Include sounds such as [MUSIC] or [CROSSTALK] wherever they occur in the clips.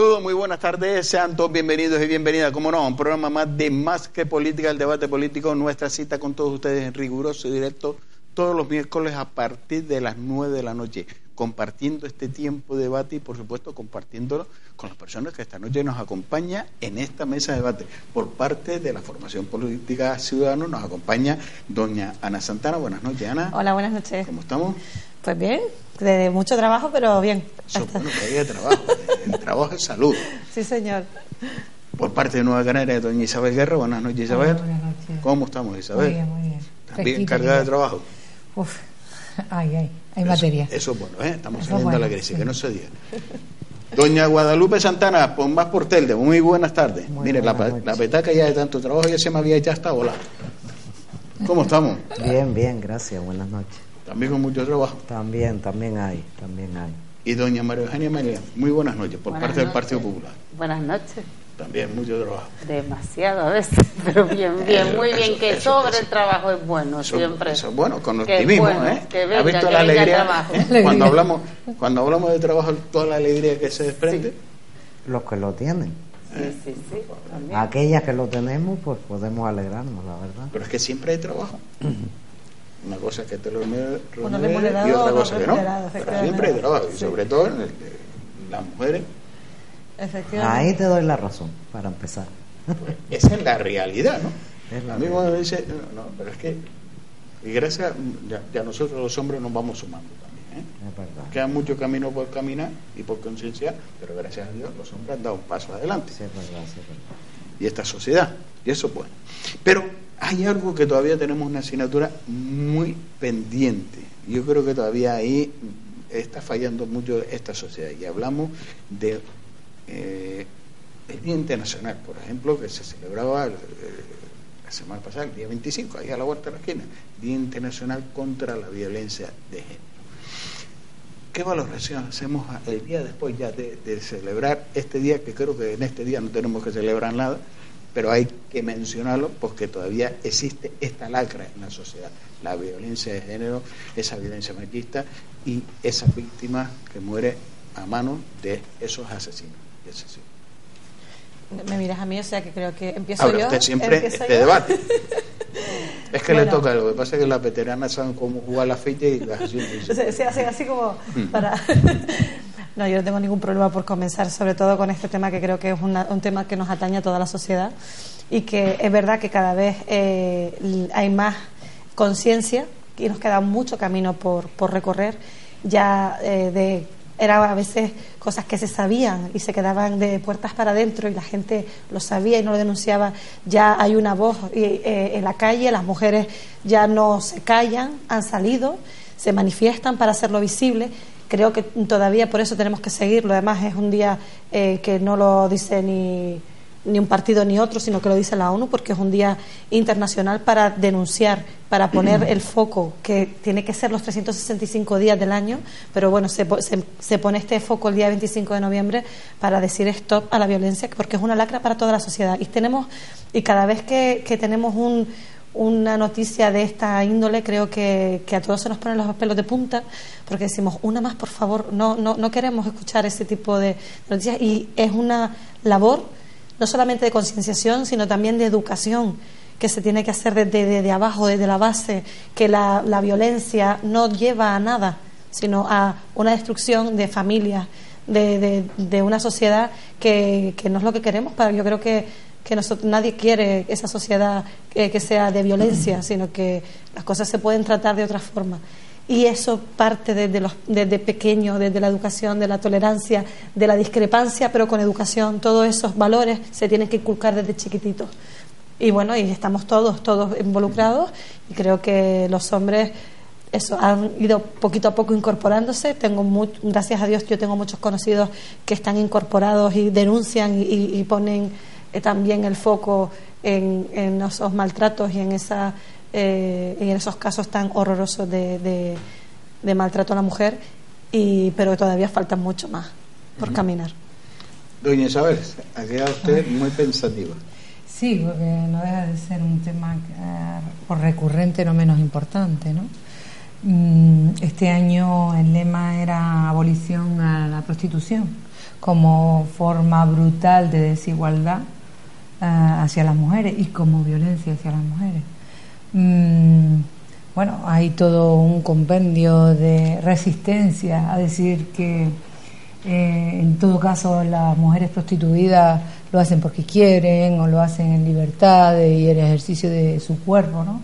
Saludos, muy buenas tardes, sean todos bienvenidos y bienvenidas, como no, a un programa más de Más que Política, el debate político, nuestra cita con todos ustedes en riguroso y directo todos los miércoles a partir de las 9 de la noche, compartiendo este tiempo de debate y por supuesto compartiéndolo con las personas que esta noche nos acompaña en esta mesa de debate. Por parte de la formación política Ciudadano nos acompaña doña Ana Santana. Buenas noches, Ana. Hola, buenas noches. ¿Cómo estamos? Pues bien, de mucho trabajo, pero bien. Eso, bueno, que haya trabajo, el trabajo es salud. [LAUGHS] Sí, señor. Por parte de Nueva Canaria, doña Isabel Guerra. Buenas noches, Isabel. Hola, buenas noches. ¿Cómo estamos, Isabel? Muy bien, muy bien. También cargada de trabajo. Uf, ay, ay, hay Eso- materia. Eso es bueno, ¿eh? Estamos Eso saliendo la crisis, sí. que no se diga. Doña Guadalupe Santana, por más por Telde, muy buenas tardes. Muy Mire, la, buenas pa- noches. la petaca ya de tanto trabajo ya se me había echado hasta volar. ¿Cómo estamos? Bien, bien, gracias, buenas noches. También con mucho trabajo. También, también hay, también hay. Y doña María Eugenia María, muy buenas noches, por Buenas parte del. Partido Popular. Buenas noches. También mucho trabajo. Demasiado a veces, [LAUGHS] pero bien, bien, muy bien. Eso, Que eso, sobre eso. el trabajo es bueno, Eso, siempre. eso es bueno, con optimismo, bueno, ¿eh? que ¿Ha venga, visto que la alegría? trabajo. ¿eh? [LAUGHS] Cuando hablamos, cuando hablamos de trabajo, toda la alegría que se desprende. Los que lo tienen. Sí, sí, sí. también. Aquellas que lo tenemos, pues podemos alegrarnos, la verdad. Pero es que siempre hay trabajo. [CLEARS THROAT] Una cosa es que te lo remunere Uno y otra no cosa que no. Pero siempre hay y Sí. sobre todo en el las mujeres. Efectivamente. Ahí te doy la razón, para empezar. Pues, esa es la realidad, ¿no? Es la a mí cuando me dice, no, no, pero es que, y gracias, ya, ya nosotros los hombres nos vamos sumando también. ¿eh? Es verdad. Queda mucho camino por caminar y por concienciar, pero gracias a Dios los hombres han dado un paso adelante. Sí, es verdad, sí, es verdad. y esta sociedad. Y eso es bueno. Pero hay algo que todavía tenemos una asignatura muy pendiente. Yo creo que todavía ahí está fallando mucho esta sociedad. Y hablamos de eh, el Día Internacional, por ejemplo, que se celebraba eh, la semana pasada, el día 25, ahí a la vuelta de la esquina, Día Internacional contra la Violencia de Género. ¿Qué valoración hacemos el día después ya de celebrar este día, que creo que en este día no tenemos que celebrar nada, pero hay que mencionarlo porque todavía existe esta lacra en la sociedad, la violencia de género, esa violencia machista y esas víctimas que mueren a manos de esos asesinos. y asesinos. Me miras a mí, o sea que creo que empiezo Habla yo. usted siempre este yo. debate. [LAUGHS] Es que le Bueno. toca, lo que pasa es que las veteranas saben cómo jugar la ficha y las asesinos. [LAUGHS] Se, se hacen así como Mm. para... [LAUGHS] No, yo no tengo ningún problema por comenzar, sobre todo con este tema que creo que es una- un tema que nos atañe a toda la sociedad y que es verdad que cada vez eh, hay más conciencia y nos queda mucho camino por, por recorrer. Ya eh, de eran a veces cosas que se sabían y se quedaban de puertas para adentro y la gente lo sabía y no lo denunciaba. Ya hay una voz eh, en la calle, las mujeres ya no se callan, han salido, se manifiestan para hacerlo visible. Creo que todavía por eso tenemos que seguirlo. Además es un día eh, que no lo dice ni, ni un partido ni otro, sino que lo dice la ONU, porque es un día internacional para denunciar, para poner el foco, que tiene que ser los 365 días del año, pero bueno, se, se, se pone este foco el día 25 de noviembre para decir stop a la violencia, porque es una lacra para toda la sociedad. Y tenemos, y cada vez que, que tenemos un, una noticia de esta índole, creo que, que a todos se nos ponen los pelos de punta, porque decimos, una más, por favor, no, no, no queremos escuchar ese tipo de noticias, y es una labor no solamente de concienciación, sino también de educación que se tiene que hacer desde, abajo, desde la base, que la, la violencia no lleva a nada, sino a una destrucción de familias, de, de- una sociedad que, que no es lo que queremos. Para, yo creo que, que nosotros, nadie quiere esa sociedad que, que sea de violencia, sino que las cosas se pueden tratar de otra forma. Y eso parte desde, los, desde pequeño, desde la educación, de la tolerancia, de la discrepancia, pero con educación. Todos esos valores se tienen que inculcar desde chiquititos. Y bueno, y estamos todos, todos involucrados y creo que los hombres eso han ido poquito a poco incorporándose. Tengo gracias a Dios yo tengo muchos conocidos que están incorporados y denuncian y, y- ponen eh, también el foco en, en esos maltratos y en esa eh, en esos casos tan horrorosos de, de- de maltrato a la mujer. Y pero todavía falta mucho más por caminar. Doña Isabel, ha quedado usted muy pensativa. Sí, porque no deja de ser un tema eh, por recurrente no menos importante, ¿no? Mm, Este año el lema era abolición a la prostitución. como forma brutal de desigualdad eh, hacia las mujeres y como violencia hacia las mujeres. Mm, bueno, hay todo un compendio de resistencia a decir que eh, en todo caso las mujeres prostituidas lo hacen porque quieren o lo hacen en libertad y en ejercicio de su cuerpo, ¿no?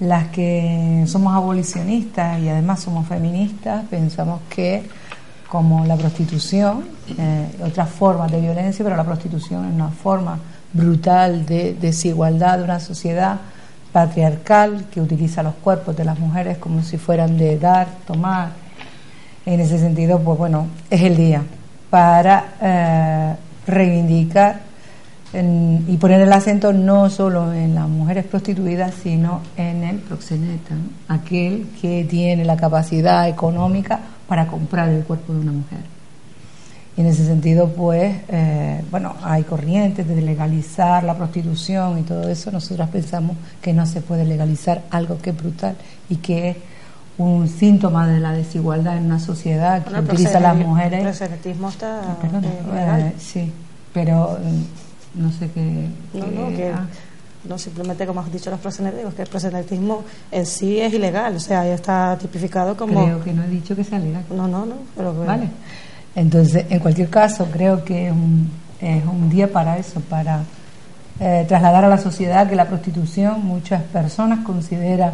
Las que somos abolicionistas y además somos feministas pensamos que como la prostitución, eh, otras formas de violencia, pero la prostitución es una forma brutal de desigualdad de una sociedad patriarcal que utiliza los cuerpos de las mujeres como si fueran de dar, tomar. En ese sentido, pues bueno, es el día para eh, reivindicar y poner el acento no solo en las mujeres prostituidas, sino en el proxeneta, aquel que tiene la capacidad económica para comprar el cuerpo de una mujer. Y en ese sentido, pues, eh, bueno, hay corrientes de legalizar la prostitución y todo eso. Nosotras pensamos que no se puede legalizar algo que es brutal y que es un síntoma de la desigualdad en una sociedad que Bueno, utiliza a las mujeres. El proxenetismo está Ah, eh, legal. eh, sí, pero mm, no sé qué. No, no, que ah, no simplemente como has dicho los proxenetismos, que el proxenetismo en sí es ilegal, o sea, ya está tipificado como... Creo que no he dicho que sea legal. No, no, no, pero Vale. Entonces, en cualquier caso, creo que es un, día para eso, para eh, trasladar a la sociedad que la prostitución muchas personas consideran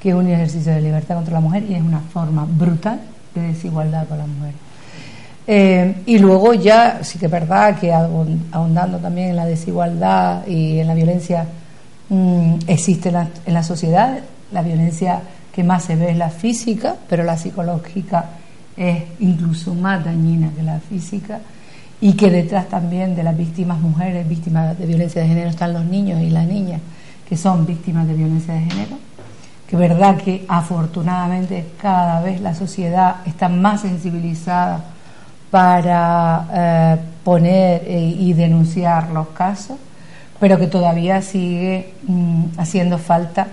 que es un ejercicio de libertad contra la mujer y es una forma brutal de desigualdad con la mujer. Eh, y luego ya, sí que es verdad que ahon- ahondando también en la desigualdad y en la violencia mm, existe la, en la sociedad, la violencia que más se ve es la física, pero la psicológica es incluso más dañina que la física y que detrás también de las víctimas mujeres, víctimas de violencia de género, están los niños y las niñas que son víctimas de violencia de género que verdad que afortunadamente cada vez la sociedad está más sensibilizada para eh, poner eh, y denunciar los casos, pero que todavía sigue mm, haciendo falta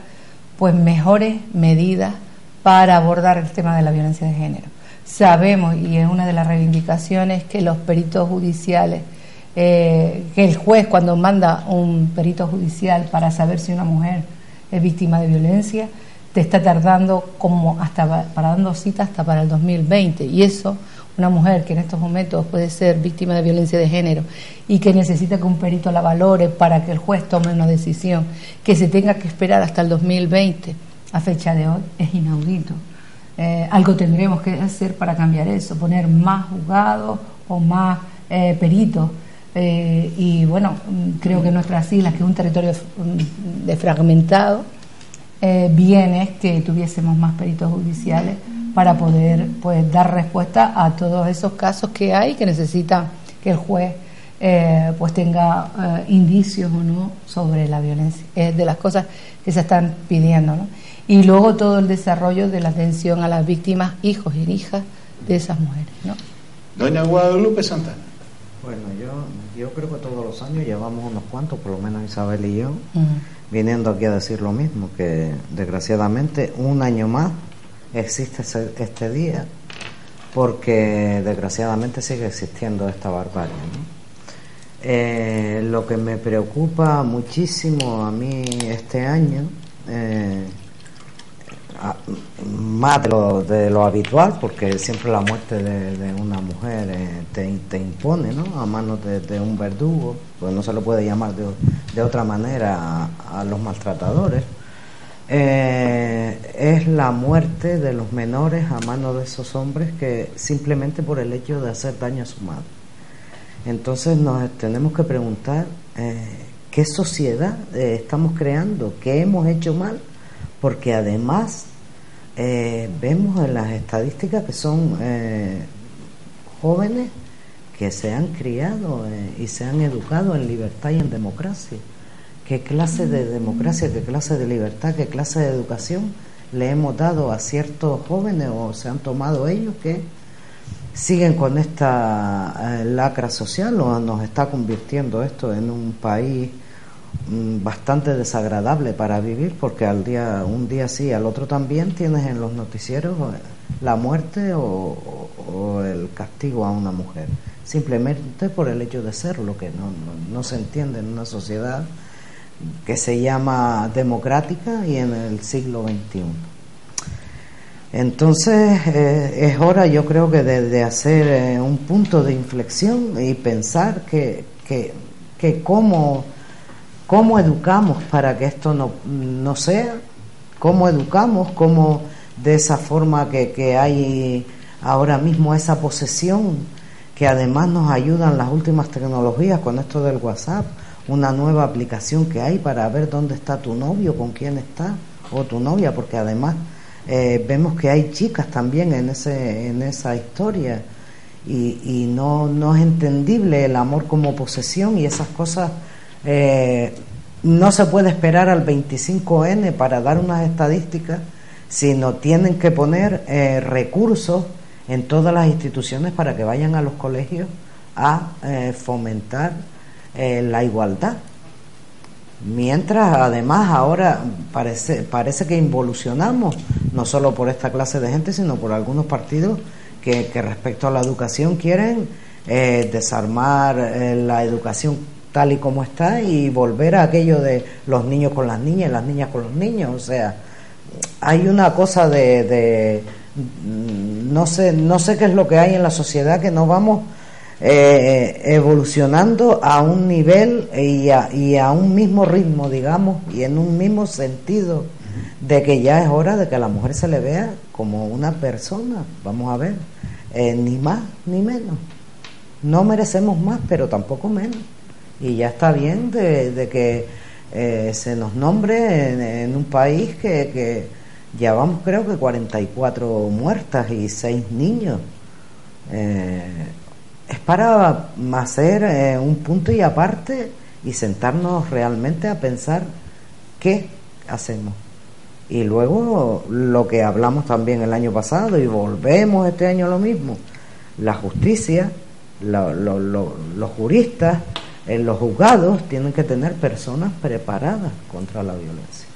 pues mejores medidas para abordar el tema de la violencia de género. Sabemos, y es una de las reivindicaciones, que los peritos judiciales, eh, que el juez cuando manda un perito judicial para saber si una mujer es víctima de violencia, te está tardando como hasta pa- para dando cita hasta para el 2020 y eso una mujer que en estos momentos puede ser víctima de violencia de género y que necesita que un perito la valore para que el juez tome una decisión que se tenga que esperar hasta el 2020 a fecha de hoy es inaudito. Eh, algo tendremos que hacer para cambiar eso, poner más juzgados o más eh, peritos. Eh, y bueno, mm, creo que nuestras islas, que es un territorio mm, defragmentado, eh, bien es que tuviésemos más peritos judiciales para poder pues dar respuesta a todos esos casos que hay que necesitan que el juez eh, pues tenga eh, indicios o no sobre la violencia de las cosas que se están pidiendo ¿no? Y luego todo el desarrollo de la atención a las víctimas hijos y hijas de esas mujeres ¿no? Doña Guadalupe Santana. Bueno, yo, yo creo que todos los años llevamos unos cuantos, por lo menos Isabel y yo, Ujú. viniendo aquí a decir lo mismo, que desgraciadamente un año más existe ese- este día, porque desgraciadamente sigue existiendo esta barbarie. ¿no? Eh, lo que me preocupa muchísimo a mí este año, eh, más de lo, de lo habitual, porque siempre la muerte de, una mujer eh, te, te impone a manos de, un verdugo, pues no se lo puede llamar de, otra manera a, a los maltratadores, eh, es la muerte de los menores a manos de esos hombres que simplemente por el hecho de hacer daño a su madre. Entonces nos tenemos que preguntar eh, qué sociedad eh, estamos creando, qué hemos hecho mal, porque además eh, vemos en las estadísticas que son eh, jóvenes que se han criado eh, y se han educado en libertad y en democracia. ¿Qué clase de democracia, qué clase de libertad, qué clase de educación le hemos dado a ciertos jóvenes o se han tomado ellos que siguen con esta eh, lacra social o nos está convirtiendo esto en un país bastante desagradable para vivir porque al día un día sí al otro también tienes en los noticieros eh, la muerte o, el castigo a una mujer simplemente por el hecho de ser lo que no, no, no se entiende en una sociedad que se llama democrática y en el siglo XXI. Entonces eh, es hora, yo creo que de, hacer eh, un punto de inflexión y pensar que, que, que cómo, cómo, educamos para que esto no, no sea, cómo educamos, cómo de esa forma que, que hay ahora mismo esa posesión que además nos ayudan las últimas tecnologías con esto del WhatsApp, una nueva aplicación que hay para ver dónde está tu novio, con quién está, o tu novia, porque además eh, vemos que hay chicas también en, ese, en esa historia. Y, y no, no es entendible el amor como posesión y esas cosas. Eh, no se puede esperar al 25N para dar unas estadísticas, sino tienen que poner eh, recursos en todas las instituciones para que vayan a los colegios a fomentar la igualdad. Mientras además ahora parece, parece que involucionamos, no solo por esta clase de gente, sino por algunos partidos que, respecto a la educación quieren eh, desarmar eh, la educación tal y como está y volver a aquello de los niños con las niñas las niñas con los niños. O sea, hay una cosa de, de no sé, no sé qué es lo que hay en la sociedad que no vamos eh, evolucionando a un nivel y a, y a, un mismo ritmo, digamos, y en un mismo sentido, de que ya es hora de que a la mujer se le vea como una persona, vamos a ver, eh, ni más ni menos. No merecemos más, pero tampoco menos. Y ya está bien de, que eh, se nos nombre en, un país que, que llevamos creo que 44 muertas y 6 niños. Eh, es para hacer eh, un punto y aparte y sentarnos realmente a pensar qué hacemos. Y luego lo que hablamos también el año pasado y volvemos este año lo mismo, la justicia, los juristas, en los juzgados tienen que tener personas preparadas contra la violencia.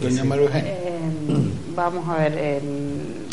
Doña eh, vamos a ver, el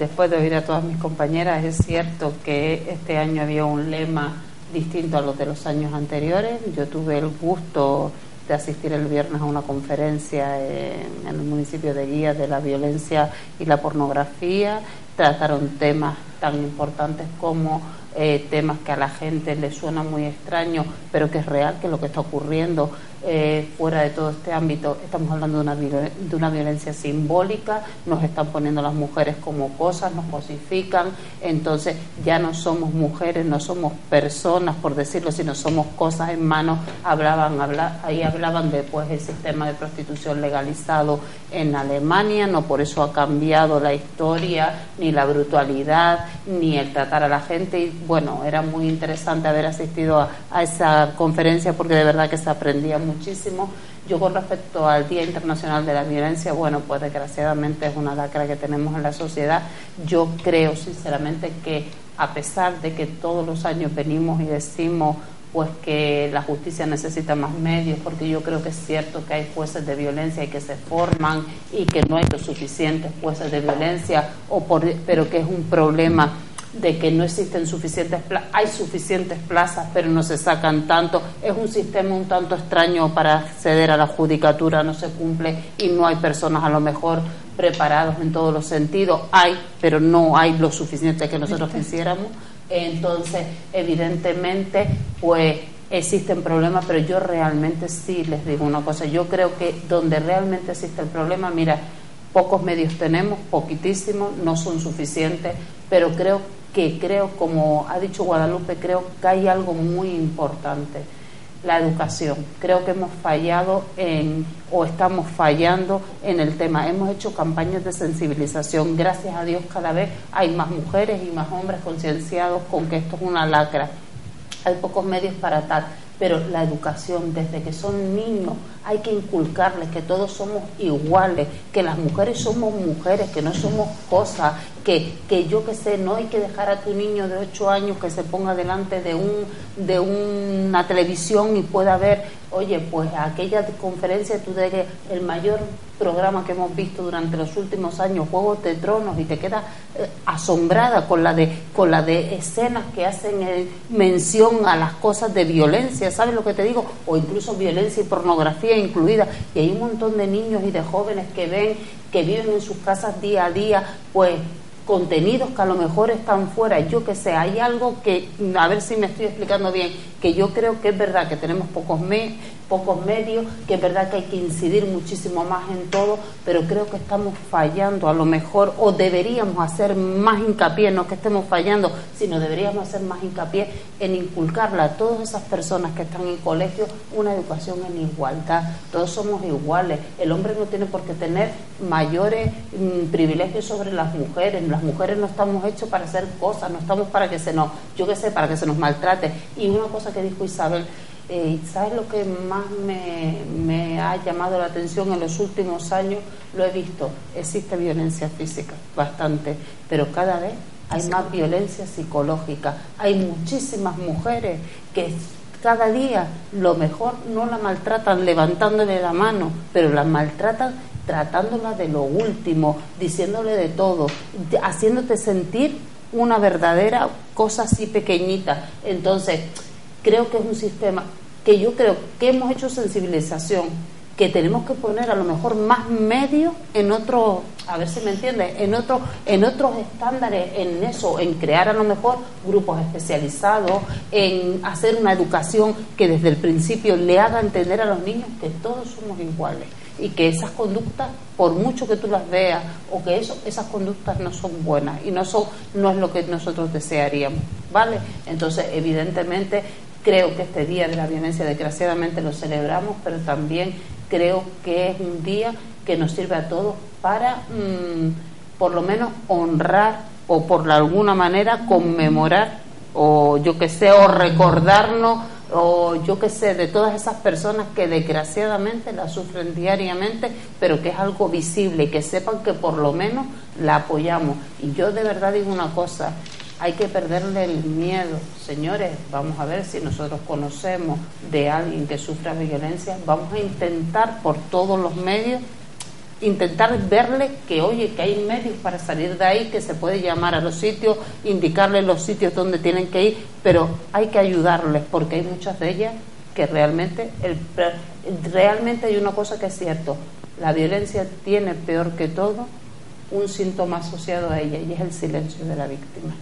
después de oír a todas mis compañeras, es cierto que este año había un lema distinto a los de los años anteriores. Yo tuve el gusto de asistir el viernes a una conferencia en, el municipio de Guía de la violencia y la pornografía. Trataron temas tan importantes como eh, temas que a la gente le suena muy extraño, pero que es real, que es lo que está ocurriendo eh, fuera de todo este ámbito. Estamos hablando de una, de una violencia simbólica, nos están poniendo las mujeres como cosas, nos cosifican, entonces ya no somos mujeres, no somos personas, por decirlo, sino somos cosas en manos. Hablaban, habla, ahí hablaban después del sistema de prostitución legalizado en Alemania, no por eso ha cambiado la historia, ni la brutalidad, ni el tratar a la gente. Y bueno, era muy interesante haber asistido a, esa conferencia porque de verdad que se aprendía muchísimo. Yo con respecto al Día Internacional de la Violencia, bueno, pues desgraciadamente es una lacra que tenemos en la sociedad. Yo creo sinceramente que a pesar de que todos los años venimos y decimos pues que la justicia necesita más medios, porque yo creo que es cierto que hay jueces de violencia y que se forman y que no hay los suficientes jueces de violencia, o por, pero que es un problema de que no existen suficientes plazas, hay suficientes plazas, pero no se sacan tanto. Es un sistema un tanto extraño para acceder a la judicatura, no se cumple y no hay personas a lo mejor preparados en todos los sentidos. Hay, pero no hay lo suficiente que nosotros quisiéramos. Entonces, evidentemente, pues existen problemas, pero yo realmente sí les digo una cosa. Yo creo que donde realmente existe el problema, mira, pocos medios tenemos, poquitísimos, no son suficientes, pero creo que creo, como ha dicho Guadalupe, creo que hay algo muy importante, la educación. Creo que hemos fallado en, o estamos fallando en el tema. Hemos hecho campañas de sensibilización. Gracias a Dios cada vez hay más mujeres y más hombres concienciados con que esto es una lacra. Hay pocos medios para tal pero la educación desde que son niños hay que inculcarles que todos somos iguales, que las mujeres somos mujeres, que no somos cosas, que, que yo que sé, no hay que dejar a tu niño de 8 años que se ponga delante de, un, de una televisión y pueda ver, oye, pues aquella conferencia tú de el mayor programa que hemos visto durante los últimos años, Juegos de Tronos, y te queda, eh, asombrada con la de con la de escenas que hacen eh, mención a las cosas de violencia, ¿sabes lo que te digo? O incluso violencia y pornografía incluida. Y hay un montón de niños y de jóvenes que ven, que viven en sus casas día a día, pues contenidos que a lo mejor están fuera, yo que sé, hay algo que, a ver si me estoy explicando bien, que yo creo que es verdad que tenemos pocos, me, pocos medios, que es verdad que hay que incidir muchísimo más en todo, pero creo que estamos fallando a lo mejor, o deberíamos hacer más hincapié, no que estemos fallando, sino deberíamos hacer más hincapié en inculcarle a todas esas personas que están en colegio una educación en igualdad. Todos somos iguales. El hombre no tiene por qué tener mayores mm, privilegios sobre las mujeres. Las mujeres no estamos hechos para hacer cosas, no estamos para que se nos, yo qué sé, para que se nos maltrate. Y una cosa que dijo Isabel, eh, ¿Sabes lo que más me, ha llamado la atención en los últimos años? Lo he visto, existe violencia física, bastante, pero cada vez hay más violencia psicológica. Hay muchísimas mujeres que cada día lo mejor no la maltratan levantándole la mano, pero la maltratan tratándola de lo último, diciéndole de todo, haciéndote sentir una verdadera cosa así pequeñita. Entonces, creo que es un sistema que yo creo que hemos hecho sensibilización, que tenemos que poner a lo mejor más medios en otro, a ver si me entiende, en otro, en otros estándares en eso, en crear a lo mejor grupos especializados, en hacer una educación que desde el principio le haga entender a los niños que todos somos iguales y que esas conductas, por mucho que tú las veas, o que eso, esas conductas no son buenas y no son, no es lo que nosotros desearíamos, ¿vale? Entonces, evidentemente, Creo que este día de la violencia desgraciadamente lo celebramos, pero también creo que es un día que nos sirve a todos para mm, por lo menos honrar o por alguna manera conmemorar o yo que sé, o recordarnos o yo que sé, de todas esas personas que desgraciadamente la sufren diariamente, pero que es algo visible y que sepan que por lo menos la apoyamos. Y yo de verdad digo una cosa, hay que perderle el miedo. Señores, vamos a ver si nosotros conocemos de alguien que sufra violencia, vamos a intentar por todos los medios, intentar verle que, oye, que hay medios para salir de ahí, que se puede llamar a los sitios, indicarles los sitios donde tienen que ir, pero hay que ayudarles porque hay muchas de ellas que realmente, el, realmente hay una cosa que es cierto, la violencia tiene peor que todo un síntoma asociado a ella y es el silencio de la víctima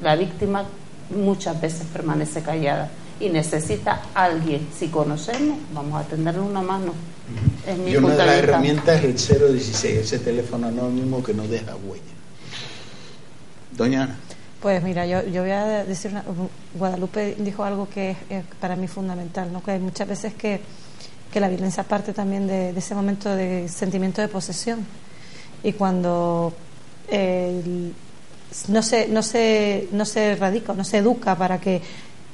la víctima muchas veces permanece callada y necesita alguien. Si conocemos, vamos a tenderle una mano. Y una de las herramientas es el 016, ese teléfono anónimo que no deja huella. Doña Ana. Pues mira, yo, yo voy a decir, una, Guadalupe dijo algo que es, para mí fundamental, ¿no? que hay muchas veces que, que la violencia parte también de, ese momento de sentimiento de posesión. Y cuando no se, no se, no se erradica, no se educa para que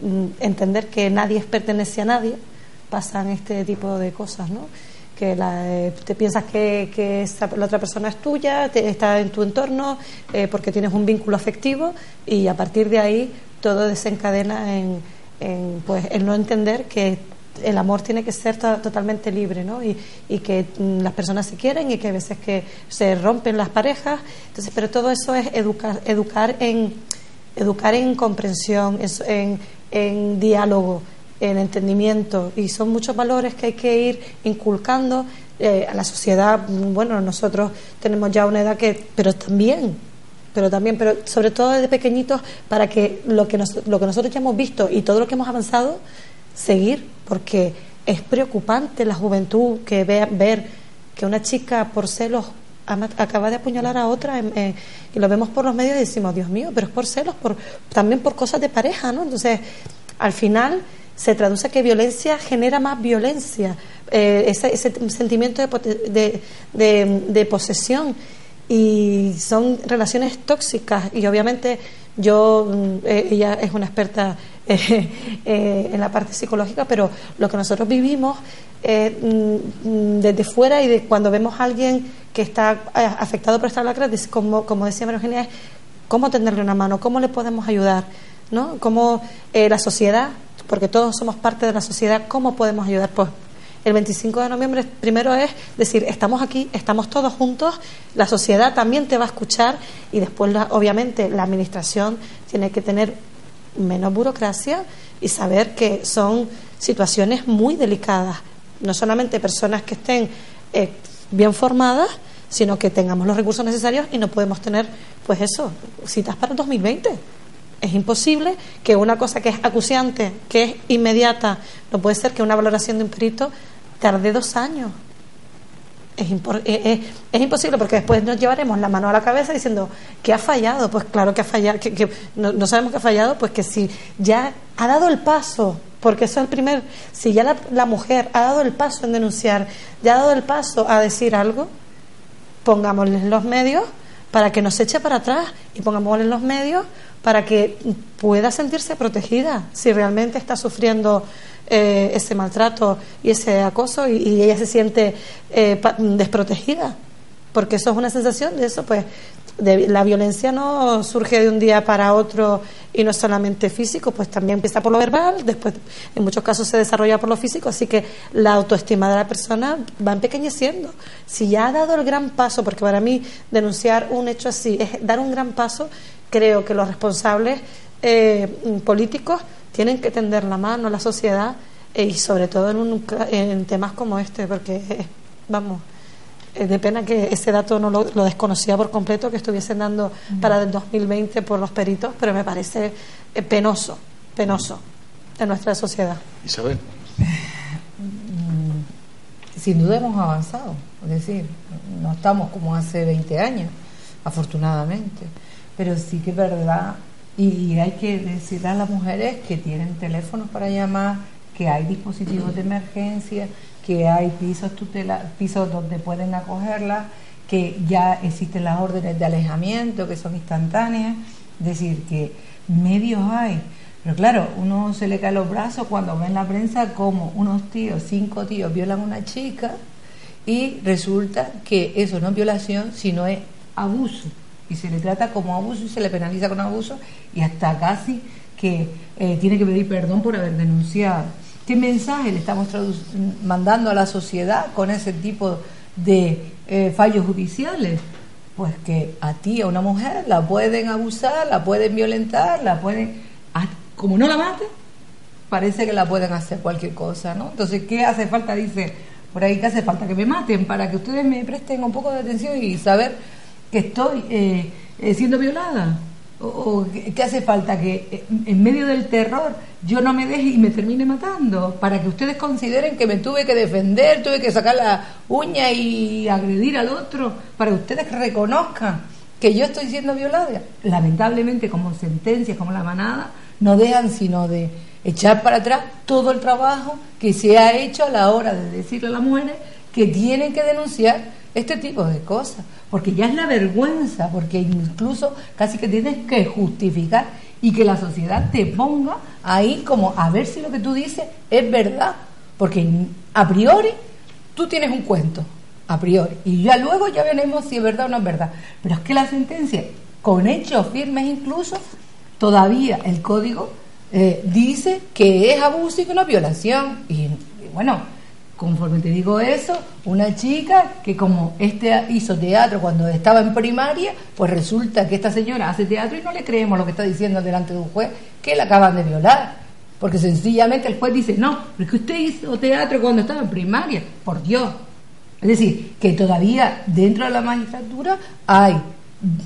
mm, entender que nadie pertenece a nadie, pasan este tipo de cosas, ¿no? Que la, eh, te piensas que, que la otra persona es tuya, está en tu entorno eh, porque tienes un vínculo afectivo y a partir de ahí todo desencadena en, pues, en no entender que el amor tiene que ser totalmente libre, ¿no? Y, que mm, las personas se quieren y que a veces que se rompen las parejas. Entonces, pero todo eso es educar, educar en educar en comprensión, en, en diálogo, en entendimiento y son muchos valores que hay que ir inculcando eh, a la sociedad. Bueno, nosotros tenemos ya una edad que, pero también pero también, pero sobre todo desde pequeñitos, para que lo que, lo que nosotros ya hemos visto y todo lo que hemos avanzado seguir, porque es preocupante la juventud que ve, ver que una chica por celos acaba de apuñalar a otra y lo vemos por los medios y decimos, Dios mío, pero es por celos, por, también por cosas de pareja, ¿no? Entonces, al final se traduce que violencia genera más violencia, eh, ese, sentimiento de, de, de posesión y son relaciones tóxicas y obviamente yo, mm, eh, ella es una experta [LAUGHS] eh, eh, en la parte psicológica, pero lo que nosotros vivimos mm, desde fuera y de cuando vemos a alguien que está afectado por esta lacra, como, como decía María es cómo tenderle una mano, cómo le podemos ayudar, ¿no? Cómo la sociedad, porque todos somos parte de la sociedad, cómo podemos ayudar, pues El 25 de noviembre primero es decir, estamos aquí, estamos todos juntos, la sociedad también te va a escuchar y después, obviamente, la administración tiene que tener menos burocracia y saber que son situaciones muy delicadas. No solamente personas que estén eh, bien formadas, sino que tengamos los recursos necesarios y no podemos tener, pues eso, citas para el 2020. Es imposible que una cosa que es acuciante, que es inmediata, no puede ser que una valoración de un perito tarde dos años. Es, eh, es, imposible porque después nos llevaremos la mano a la cabeza diciendo que ha fallado. Pues claro que ha fallado, que, no, sabemos que ha fallado, pues que si ya ha dado el paso, porque eso es el primer, si ya la, la mujer ha dado el paso en denunciar, ya ha dado el paso a decir algo, pongámosle los medios para que nos eche para atrás y pongámosle los medios para que pueda sentirse protegida si realmente está sufriendo eh, ese maltrato y ese acoso y, ella se siente eh, desprotegida. Porque eso es una sensación de eso, pues la violencia no surge de un día para otro y no solamente físico, pues también empieza por lo verbal, después en muchos casos se desarrolla por lo físico, así que la autoestima de la persona va empequeñeciendo. Si ya ha dado el gran paso, porque para mí denunciar un hecho así es dar un gran paso, creo que los responsables eh, políticos tienen que tender la mano a la sociedad eh, y sobre todo en, en temas como este, porque, vamos, eh, de pena que ese dato no lo, desconocía por completo, que estuviesen dando para el 2020 por los peritos, pero me parece eh, penoso, penoso en nuestra sociedad. Isabel. Mm, sin duda hemos avanzado, es decir, no estamos como hace 20 años, afortunadamente, pero sí que es verdad, y hay que decir a las mujeres que tienen teléfonos para llamar, que hay dispositivos de emergencia, que hay pisos, tutela, pisos donde pueden acogerla, que ya existen las órdenes de alejamiento que son instantáneas, es decir, que medios hay. Pero claro, uno se le cae los brazos cuando ve en la prensa como unos tíos, cinco tíos, violan a una chica y resulta que eso no es violación, sino es abuso. Y se le trata como abuso y se le penaliza con abuso y hasta casi que eh, tiene que pedir perdón por haber denunciado. ¿Qué mensaje le estamos mandando a la sociedad con ese tipo de eh, fallos judiciales? Pues que a ti, a una mujer, la pueden abusar, la pueden violentar, la pueden... Como no la maten, parece que la pueden hacer cualquier cosa, ¿no? Entonces, ¿qué hace falta? Dice, por ahí, ¿qué hace falta? Que me maten para que ustedes me presten un poco de atención y saber que estoy eh, eh, siendo violada o, qué hace falta que eh, en medio del terror yo no me deje y me termine matando para que ustedes consideren que me tuve que defender, tuve que sacar la uña y agredir al otro para que ustedes reconozcan que yo estoy siendo violada. Lamentablemente, como sentencias, como la manada, no dejan sino de echar para atrás todo el trabajo que se ha hecho a la hora de decirle a las mujeres que tienen que denunciar este tipo de cosas porque ya es la vergüenza, porque incluso casi que tienes que justificar y que la sociedad te ponga ahí como a ver si lo que tú dices es verdad, porque a priori tú tienes un cuento, a priori, y ya luego ya veremos si es verdad o no es verdad, pero es que la sentencia, con hechos firmes incluso, todavía el código eh, dice que es abuso y que es violación, y bueno, conforme te digo eso, una chica que como este hizo teatro cuando estaba en primaria, pues resulta que esta señora hace teatro y no le creemos lo que está diciendo delante de un juez que la acaban de violar. Porque sencillamente el juez dice, no, pero es que usted hizo teatro cuando estaba en primaria, por Dios. Es decir, que todavía dentro de la magistratura hay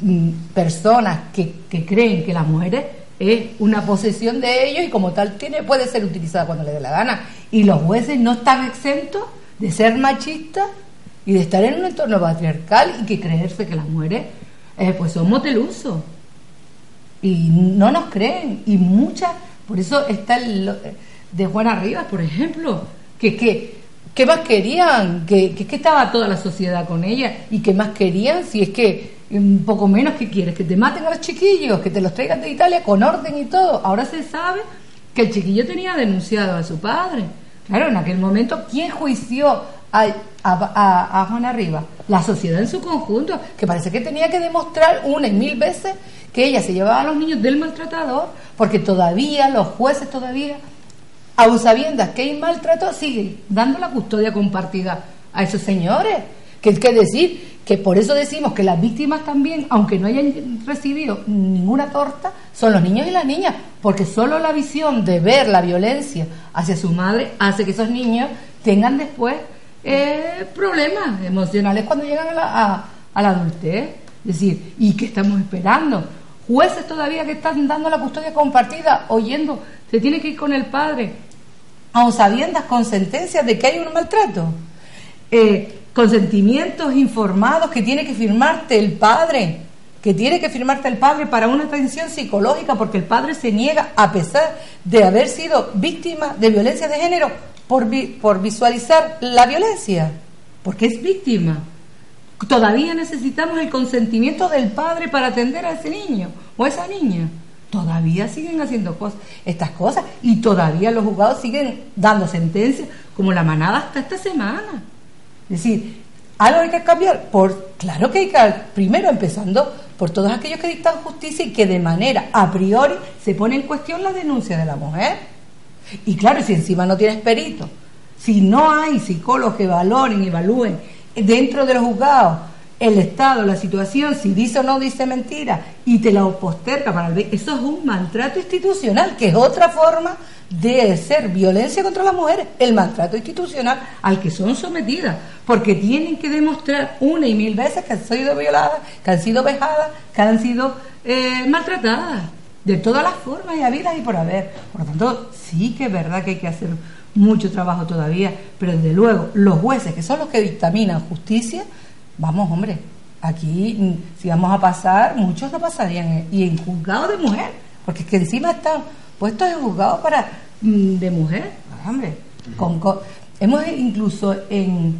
mm, personas que, que creen que las mujeres es una posesión de ellos y como tal tiene, puede ser utilizada cuando le dé la gana. Y los jueces no están exentos de ser machistas y de estar en un entorno patriarcal y que creerse que las mujeres eh, pues somos del uso. Y no nos creen. Y muchas, por eso está el, de Juana Rivas, por ejemplo, que, que ¿qué más querían? Que, que, que estaba toda la sociedad con ella y qué más querían si es que un poco menos que quieres, que te maten a los chiquillos, que te los traigan de Italia con orden y todo. Ahora se sabe que el chiquillo tenía denunciado a su padre. Claro, en aquel momento, ¿quién juició a, a, Juana Rivas? La sociedad en su conjunto, que parece que tenía que demostrar una y mil veces que ella se llevaba a los niños del maltratador, porque todavía los jueces todavía aun sabiendas que hay maltrato, sigue dando la custodia compartida a esos señores. Que es que decir que por eso decimos que las víctimas también, aunque no hayan recibido ninguna torta, son los niños y las niñas, porque solo la visión de ver la violencia hacia su madre hace que esos niños tengan después eh, problemas emocionales cuando llegan a la, adultez. Es decir, ¿y qué estamos esperando? Jueces todavía que están dando la custodia compartida, oyendo, se tiene que ir con el padre, aun sabiendas con sentencias de que hay un maltrato. Eh, consentimientos informados que tiene que firmarte el padre, que tiene que firmarte el padre para una atención psicológica, porque el padre se niega a pesar de haber sido víctima de violencia de género por, por visualizar la violencia, porque es víctima. Todavía necesitamos el consentimiento del padre para atender a ese niño o a esa niña. Todavía siguen haciendo cosas, estas cosas y todavía los juzgados siguen dando sentencias como la manada hasta esta semana. Es decir, algo hay que cambiar. Por, claro que hay que, primero empezando por todos aquellos que dictan justicia y que de manera a priori se pone en cuestión la denuncia de la mujer. Y claro, si encima no tienes perito, si no hay psicólogos que valoren, evalúen dentro de los juzgados el estado, la situación, si dice o no dice mentira y te la posterga para el eso es un maltrato institucional, que es otra forma de ser violencia contra las mujeres, el maltrato institucional al que son sometidas, porque tienen que demostrar una y mil veces que han sido violadas, que han sido vejadas, que han sido eh, maltratadas de todas las formas y habidas y por haber. Por lo tanto, sí que es verdad que hay que hacer mucho trabajo todavía, pero desde luego los jueces, que son los que dictaminan justicia, vamos, hombre, aquí mm, si vamos a pasar, muchos no pasarían, eh, y en juzgado de mujer, porque es que encima están puestos en juzgado para mm, de mujer, hombre, con, hemos incluso en,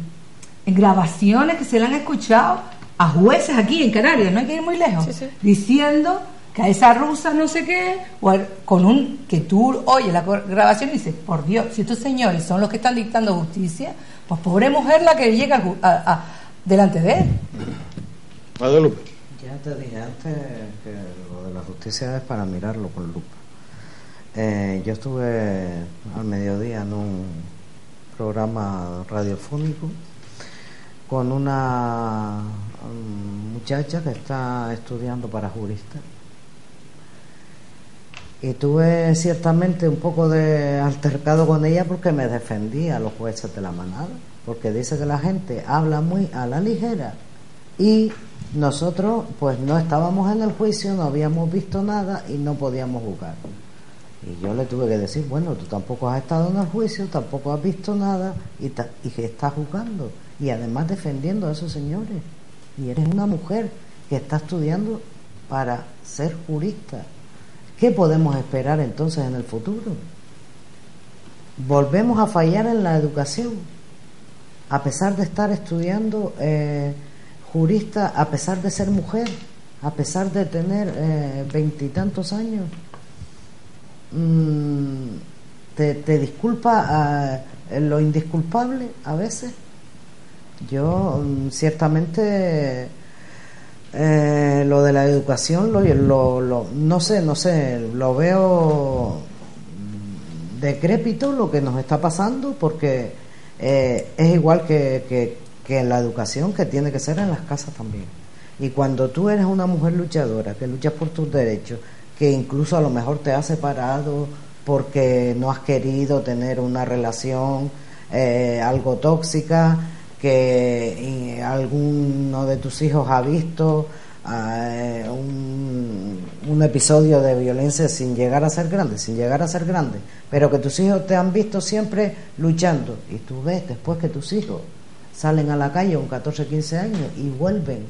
en grabaciones que se le han escuchado a jueces aquí en Canarias, no hay que ir muy lejos, diciendo que a esa rusa no sé qué, o con un que tú oyes la grabación y dices, por Dios, si estos señores son los que están dictando justicia, pues pobre mujer la que llega a, delante de él. Guadalupe. Ya te dije antes que lo de la justicia es para mirarlo con lupa. Eh, yo estuve al mediodía en un programa radiofónico con una um, muchacha que está estudiando para jurista y tuve ciertamente un poco de altercado con ella porque me defendía a los jueces de la manada, porque dice que la gente habla muy a la ligera y nosotros pues no estábamos en el juicio, no habíamos visto nada y no podíamos jugar. Y yo le tuve que decir, bueno, tú tampoco has estado en el juicio, tampoco has visto nada y, y que estás jugando y además defendiendo a esos señores. Y eres una mujer que está estudiando para ser jurista ¿Qué podemos esperar entonces en el futuro? Volvemos a fallar en la educación, a pesar de estar estudiando eh, jurista, a pesar de ser mujer, a pesar de tener eh, veintitantos años. Mm, te, disculpa eh, lo indisculpable a veces. Yo mm, ciertamente eh, lo de la educación, lo, lo, no sé, no sé, lo veo decrépito lo que nos está pasando porque eh, es igual que, que, que en la educación que tiene que ser en las casas también. Y cuando tú eres una mujer luchadora, que luchas por tus derechos, que incluso a lo mejor te has separado porque no has querido tener una relación eh, algo tóxica, que alguno de tus hijos ha visto eh, un, un, episodio de violencia sin llegar a ser grande, sin llegar a ser grande, pero que tus hijos te han visto siempre luchando y tú ves después que tus hijos salen a la calle con 14, 15 años y vuelven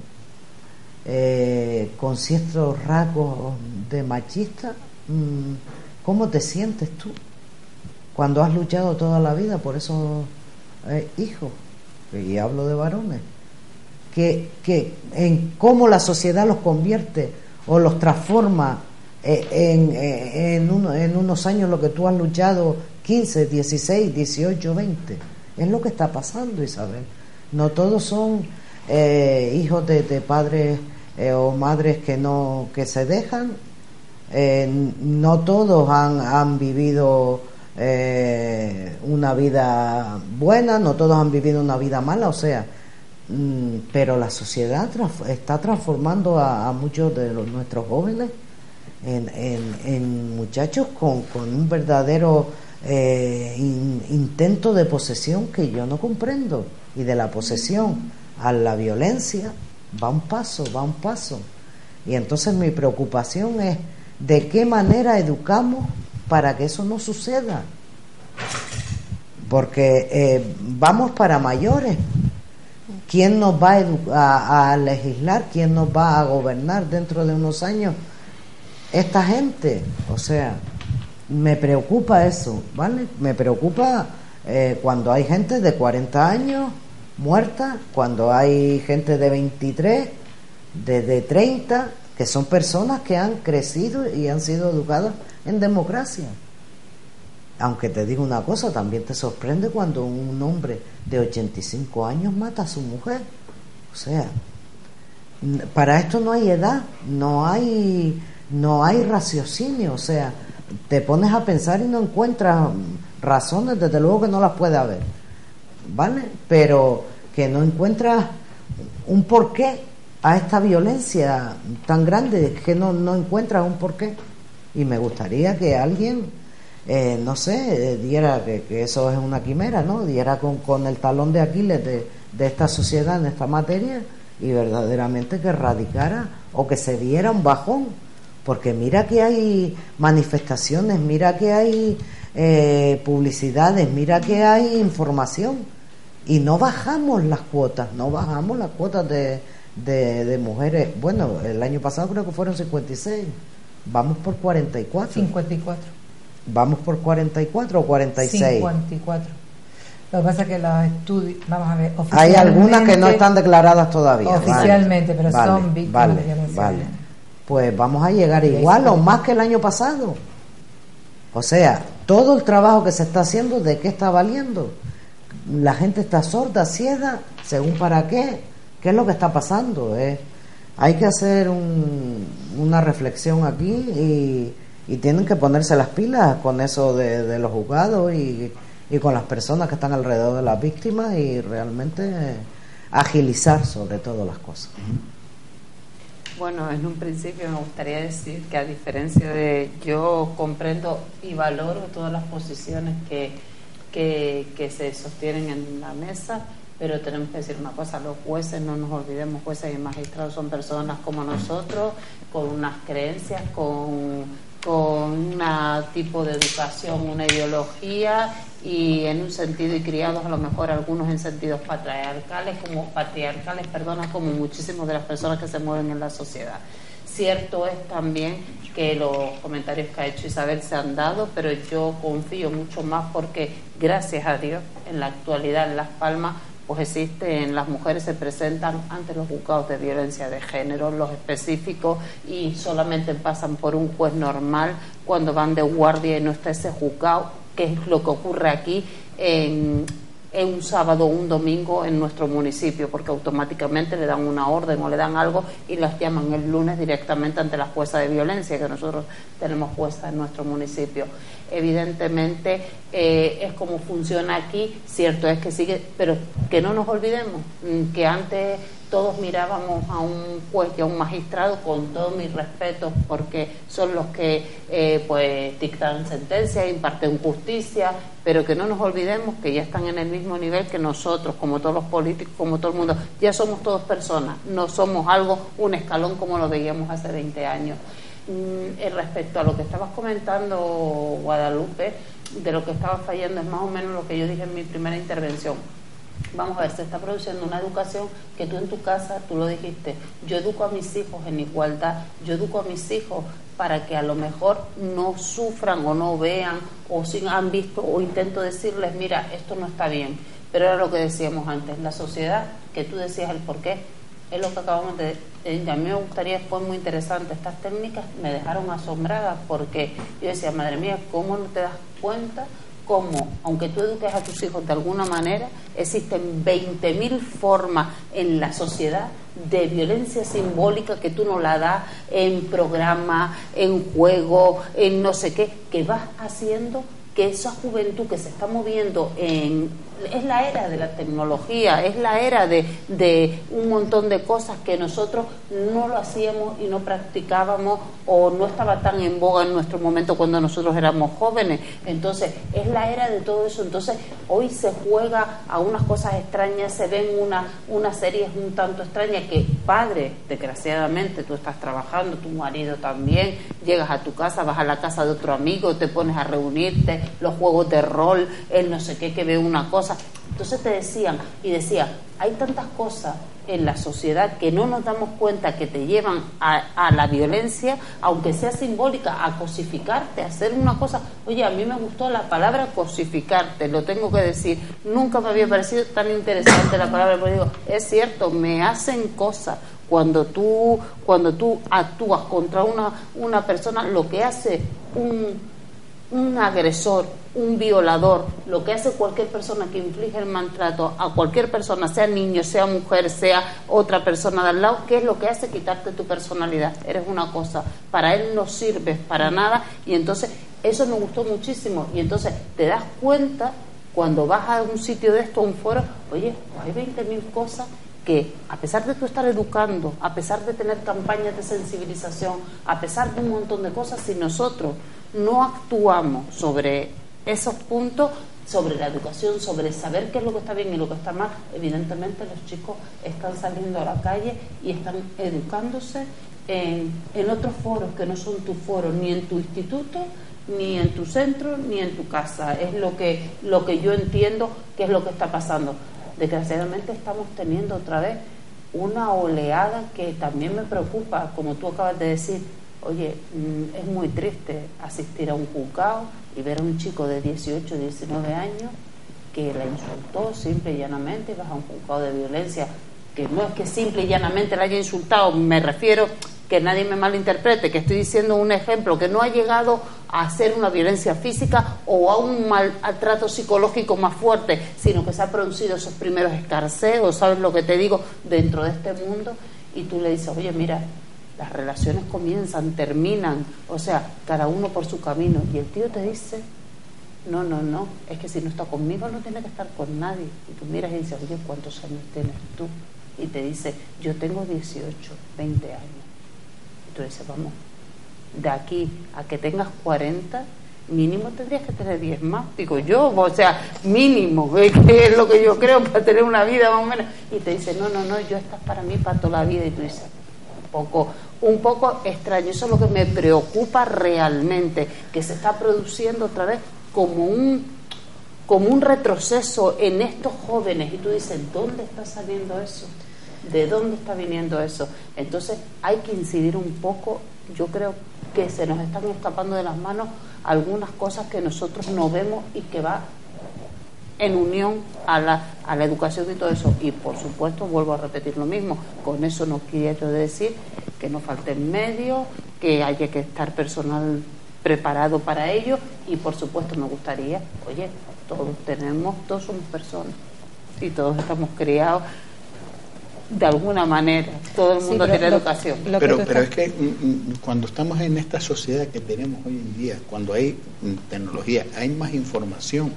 eh, con ciertos rasgos de machista, mm, ¿cómo te sientes tú cuando has luchado toda la vida por esos eh, hijos? y hablo de varones, que, que en cómo la sociedad los convierte o los transforma eh, en, eh, en, unos años lo que tú has luchado 15, 16, 18, 20. Es lo que está pasando, Isabel. No todos son eh, hijos de, padres o madres que no que se dejan. no todos han, han vivido una vida buena, no todos han vivido una vida mala, o sea, pero la sociedad está transformando a, muchos de los, nuestros jóvenes en, muchachos con, un verdadero eh, intento de posesión que yo no comprendo y de la posesión a la violencia va un paso, va un paso. Y entonces mi preocupación es de qué manera educamos para que eso no suceda. Porque eh, vamos para mayores. ¿Quién nos va a, a, legislar? ¿Quién nos va a gobernar dentro de unos años? Esta gente. O sea, me preocupa eso, ¿vale? Me preocupa eh, cuando hay gente de 40 años muerta, cuando hay gente de 23, de, de 30, que son personas que han crecido y han sido educadas en democracia. Aunque te digo una cosa, también te sorprende cuando un hombre de 85 años mata a su mujer. O sea, para esto no hay edad, no hay, no hay raciocinio. O sea, te pones a pensar y no encuentras razones, desde luego que no las puede haber. ¿Vale? Pero que no encuentras un porqué a esta violencia tan grande, que no, no encuentras un porqué. Y me gustaría que alguien eh, no sé, eh, diera que, eso es una quimera, ¿no? Diera con, con el talón de Aquiles de, de, esta sociedad en esta materia y verdaderamente que radicara o que se diera un bajón. Porque mira que hay manifestaciones, mira que hay eh, publicidades, mira que hay información y no bajamos las cuotas, no bajamos las cuotas de, de, de mujeres. Bueno, el año pasado creo que fueron 56, vamos por 44. 54. ¿Vamos por 44 o 46? 54. Lo que pasa es que los estudios, vamos a ver, Hay algunas que no están declaradas todavía. Oficialmente, pero son víctimas vale, Vale. Pues vamos a llegar igual o más que el año pasado. O sea, todo el trabajo que se está haciendo, ¿de qué está valiendo? La gente está sorda, ciega, según para qué. ¿Qué es lo que está pasando? Eh, hay que hacer un, una reflexión aquí y y tienen que ponerse las pilas con eso de, los juzgados y, y, con las personas que están alrededor de las víctimas y realmente agilizar sobre todo las cosas. Bueno, en un principio me gustaría decir que a diferencia de yo comprendo y valoro todas las posiciones que, que, que se sostienen en la mesa, pero tenemos que decir una cosa, los jueces, no nos olvidemos, jueces y magistrados son personas como nosotros, con unas creencias, con con un tipo de educación, una ideología y en un sentido y criados a lo mejor algunos en sentidos patriarcales como patriarcales, perdona, como muchísimas de las personas que se mueven en la sociedad. Cierto es también que los comentarios que ha hecho Isabel se han dado, pero yo confío mucho más porque gracias a Dios en la actualidad en Las Palmas pues existen, las mujeres se presentan ante los juzgados de violencia de género, los específicos, y solamente pasan por un juez normal cuando van de guardia y no está ese juzgado, que es lo que ocurre aquí en, en un sábado o un domingo en nuestro municipio, porque automáticamente le dan una orden o le dan algo y las llaman el lunes directamente ante la jueza de violencia, que nosotros tenemos jueza en nuestro municipio. Evidentemente eh, es como funciona aquí, cierto es que sigue, pero que no nos olvidemos mm, que antes todos mirábamos a un juez y a un magistrado con todo mi respeto porque son los que eh, pues dictan sentencias, imparten justicia, pero que no nos olvidemos que ya están en el mismo nivel que nosotros, como todos los políticos, como todo el mundo, ya somos todos personas, no somos algo, un escalón como lo veíamos hace 20 años. Mm, respecto a lo que estabas comentando, Guadalupe, de lo que estaba fallando es más o menos lo que yo dije en mi primera intervención Vamos a ver, se está produciendo una educación que tú en tu casa, tú lo dijiste, yo educo a mis hijos en igualdad, yo educo a mis hijos para que a lo mejor no sufran o no vean o si han visto o intento decirles, mira, esto no está bien. Pero era lo que decíamos antes, la sociedad, que tú decías el por qué, es lo que acabamos de... Eh, a mí me gustaría, fue muy interesante, estas técnicas me dejaron asombrada porque yo decía, madre mía, ¿cómo no te das cuenta? Cómo, aunque tú eduques a tus hijos de alguna manera, existen 20.000 formas en la sociedad de violencia simbólica que tú no la das en programa, en juego, en no sé qué, que vas haciendo que esa juventud que se está moviendo en es la era de la tecnología, es la era de, de, un montón de cosas que nosotros no lo hacíamos y no practicábamos o no estaba tan en boga en nuestro momento cuando nosotros éramos jóvenes. Entonces, es la era de todo eso. Entonces, hoy se juega a unas cosas extrañas, se ven una, una series un tanto extrañas que, padre, desgraciadamente, tú estás trabajando, tu marido también, llegas a tu casa, vas a la casa de otro amigo, te pones a reunirte, los juegos de rol, el no sé qué, que ve una cosa entonces te decían, y decía, hay tantas cosas en la sociedad que no nos damos cuenta que te llevan a, la violencia, aunque sea simbólica, a cosificarte, a hacer una cosa. Oye, a mí me gustó la palabra cosificarte, lo tengo que decir. Nunca me había parecido tan interesante la palabra, porque digo, es cierto, me hacen cosas. Cuando tú, cuando tú actúas contra una, una persona, lo que hace un, un agresor, un violador, lo que hace cualquier persona que inflige el maltrato a cualquier persona, sea niño, sea mujer, sea otra persona de al lado, ¿qué es lo que hace? Quitarte tu personalidad. Eres una cosa, para él no sirves para nada y entonces eso me gustó muchísimo y entonces te das cuenta cuando vas a un sitio de esto, a un foro, oye, hay 20.000 cosas que a pesar de tú estar educando, a pesar de tener campañas de sensibilización, a pesar de un montón de cosas, si nosotros no actuamos sobre esos puntos, sobre la educación, sobre saber qué es lo que está bien y lo que está mal, evidentemente los chicos están saliendo a la calle y están educándose en, otros foros que no son tu foro, ni en tu instituto, ni en tu centro, ni en tu casa. Es lo que, lo que yo entiendo que es lo que está pasando. Desgraciadamente estamos teniendo otra vez una oleada que también me preocupa, como tú acabas de decir, Oye, mm, es muy triste asistir a un juzgado y ver a un chico de 18, 19 años que la insultó simple y llanamente, vas a un juzgado de violencia, que no es que simple y llanamente la haya insultado, me refiero que nadie me malinterprete, que estoy diciendo un ejemplo, que no ha llegado a hacer una violencia física o a un maltrato psicológico más fuerte, sino que se ha producido esos primeros escarceos, ¿sabes lo que te digo?, dentro de este mundo, y tú le dices, oye, mira, las relaciones comienzan, terminan, o sea, cada uno por su camino. Y el tío te dice, no, no, no, es que si no está conmigo no tiene que estar con nadie. Y tú miras y dices, oye, ¿cuántos años tienes tú? Y te dice, yo tengo 18, 20 años. Y tú dices, vamos, de aquí a que tengas 40, mínimo tendrías que tener 10 más, digo yo, o sea, mínimo, [LAUGHS] que es lo que yo creo para tener una vida más o menos. Y te dice, no, no, no, yo estás para mí para toda la vida. Y tú dices, poco un poco extraño. Eso es lo que me preocupa realmente, que se está produciendo otra vez como un, como un retroceso en estos jóvenes. Y tú dices, ¿dónde está saliendo eso? ¿De dónde está viniendo eso? Entonces hay que incidir un poco, yo creo que se nos están escapando de las manos algunas cosas que nosotros no vemos y que va en unión a la, a la educación y todo eso. Y por supuesto, vuelvo a repetir lo mismo, con eso no quiero decir que no falten medios, que haya que estar personal preparado para ello y por supuesto me gustaría, oye, todos tenemos, todos somos personas y todos estamos criados de alguna manera, todo el mundo tiene educación. pero, pero es que mm, mm, cuando estamos en esta sociedad que tenemos hoy en día, cuando hay mm, tecnología, hay más información,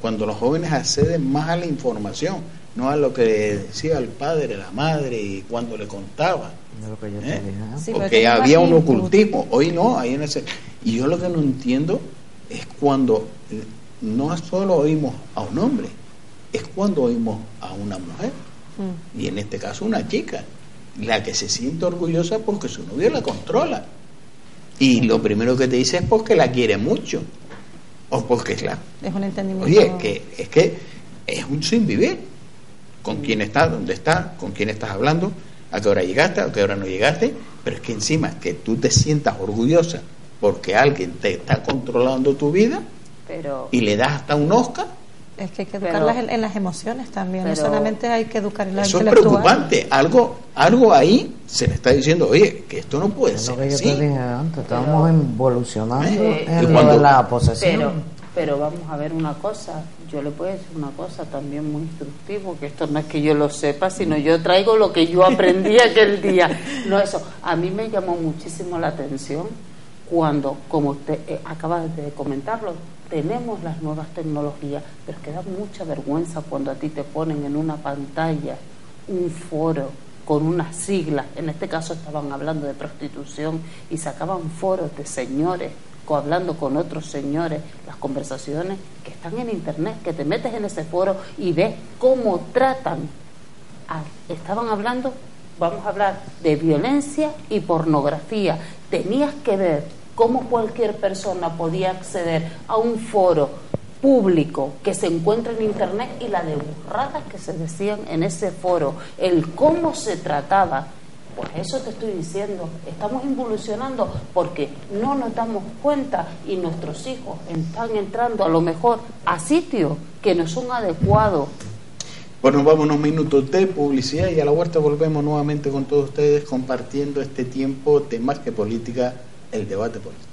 cuando los jóvenes acceden más a la información, no a lo que decía el padre, la madre y cuando le contaba. ¿eh? Porque había un ocultismo, hoy no, hay en ese... Y yo lo que no entiendo es cuando eh, no solo oímos a un hombre, es cuando oímos a una mujer, mm. y en este caso una chica, la que se siente orgullosa porque su novio la controla. Y lo primero que te dice es porque la quiere mucho o porque es la... Es un entendimiento... Oye, que, es que es un sin vivir. Con quién estás, dónde estás, con quién estás hablando, a qué hora llegaste, a qué hora no llegaste, pero es que encima que tú te sientas orgullosa porque alguien te está controlando tu vida pero... y le das hasta un Oscar. Es que hay que educarlas en, las emociones también, no solamente hay que educar en la Eso es preocupante, algo, algo ahí se le está diciendo, oye, que esto no puede ser. Lo que yo te dije antes, estamos evolucionando eh, en la posesión. Pero, vamos a ver una cosa, yo le puedo decir una cosa también muy instructivo, que esto no es que yo lo sepa, sino yo traigo lo que yo aprendí [LAUGHS] aquel día. No eso, a mí me llamó muchísimo la atención cuando, como usted eh, acaba de comentarlo, tenemos las nuevas tecnologías, pero que da mucha vergüenza cuando a ti te ponen en una pantalla un foro con unas siglas, en este caso estaban hablando de prostitución y sacaban foros de señores hablando con otros señores, las conversaciones que están en internet, que te metes en ese foro y ves cómo tratan. estaban hablando, vamos a hablar de violencia y pornografía. Tenías que ver cómo cualquier persona podía acceder a un foro público que se encuentra en internet y la de burradas que se decían en ese foro, el cómo se trataba pues eso te estoy diciendo, estamos involucionando porque no nos damos cuenta y nuestros hijos están entrando a lo mejor a sitios que no son adecuados. Bueno, vamos unos minutos de publicidad y a la vuelta volvemos nuevamente con todos ustedes compartiendo este tiempo de más que política, el debate político.